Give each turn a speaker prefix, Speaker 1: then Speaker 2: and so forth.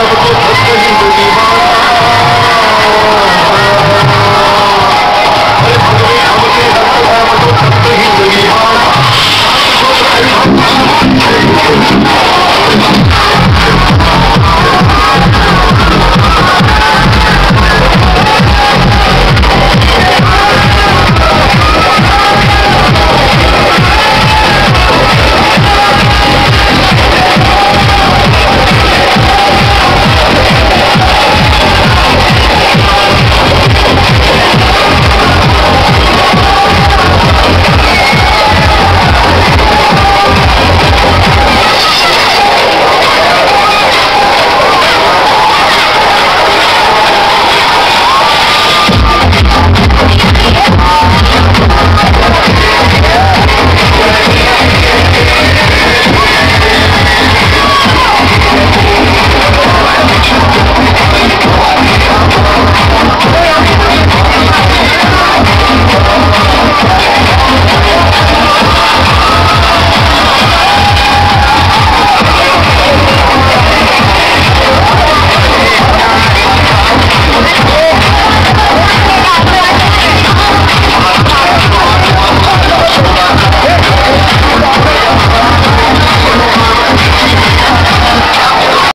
Speaker 1: Obrigado.